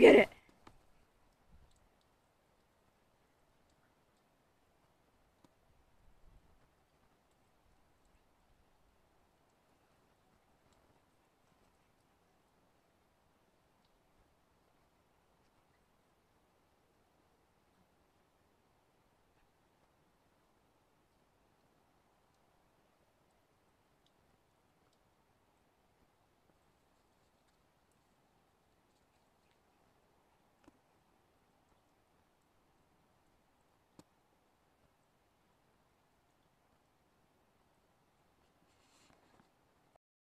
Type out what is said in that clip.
get it.